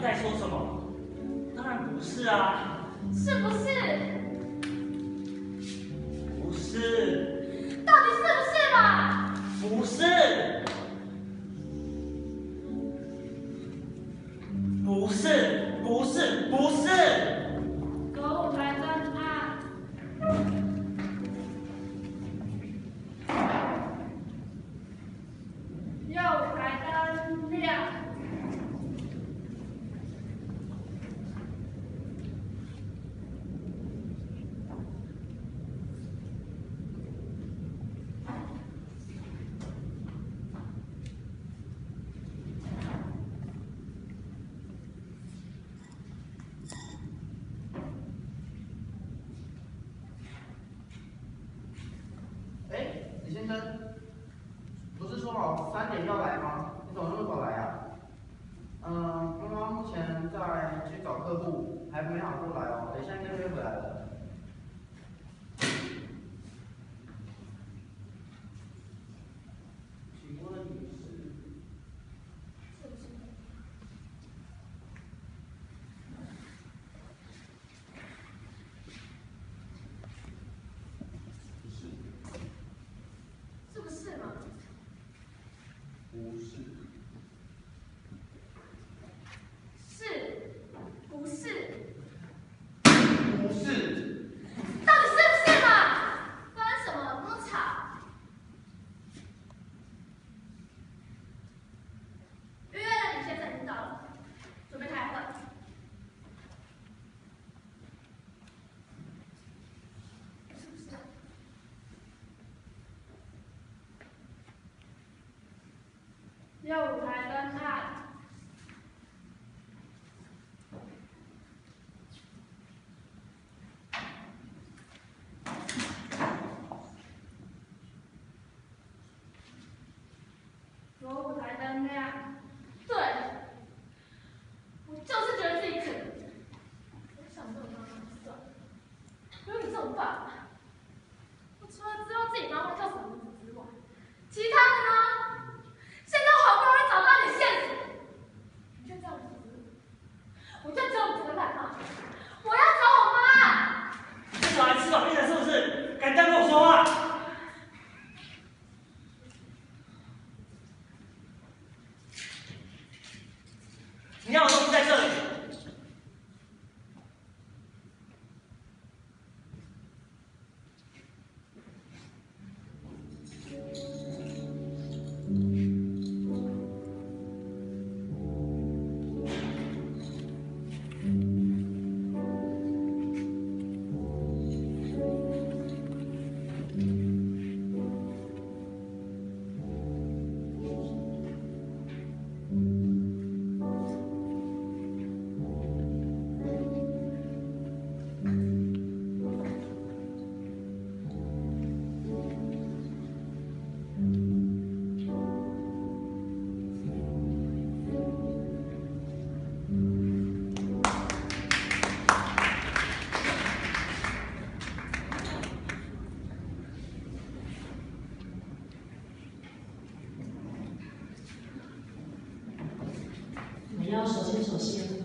在说什么？当然不是啊。是不是？不是。到底是不是嘛？不是。不是不是不是。先生不是说好三点要来吗？你怎么那么早来啊嗯刚刚目前在去找客户还没好过来哦等一下应该会回来的。台灯啊。Now, 你要手牵手先。